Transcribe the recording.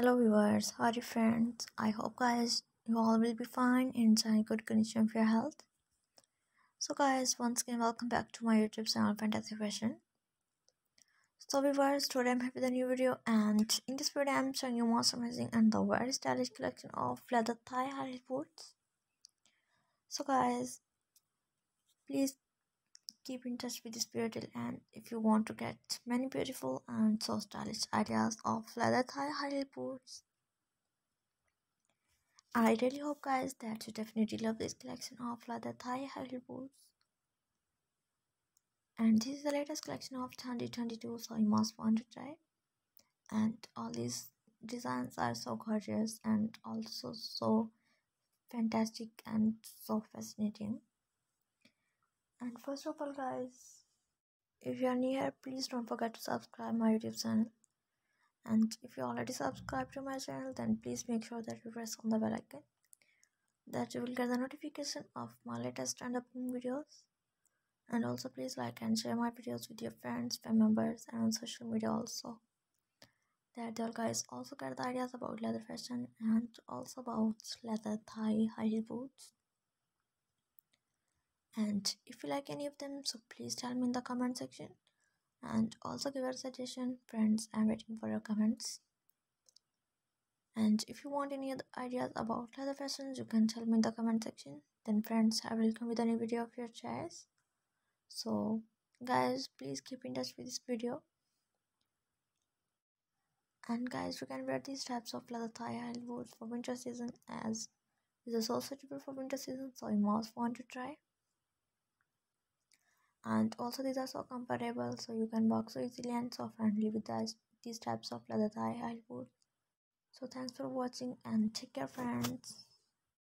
Hello viewers, how are you friends? I hope guys you all will be fine and in good condition of your health. So guys, once again welcome back to my YouTube channel Fantasy Fashion. So viewers, today I'm here with a new video and in this video I'm showing you most amazing and the very stylish collection of leather thigh high boots. So guys, please keep in touch with the video and if you want to get many beautiful and so stylish ideas of leather thigh high boots. I really hope guys that you definitely love this collection of leather thigh high boots. And this is the latest collection of 2022 so you must want to try. And all these designs are so gorgeous and also so fantastic and so fascinating and first of all guys if you are new here please don't forget to subscribe my youtube channel. And if you already subscribed to my channel then please make sure that you press on the bell icon. That you will get the notification of my latest and upcoming videos. And also please like and share my videos with your friends family members and on social media also. That they'll guys. Also get the ideas about leather fashion and also about leather thigh high heel boots and if you like any of them so please tell me in the comment section. And also give a suggestion friends. I'm waiting for your comments. And if you want any other ideas about leather fashions you can tell me in the comment section. Then friends i will come with a new video of your choice. So guys please keep in touch with this video. And guys you can wear these types of leather thigh high boots for winter season as this is also suitable for winter season so you must want to try and also these are so comfortable so you can walk so easily and so friendly with these, these types of leather thigh high boots so thanks for watching and take care friends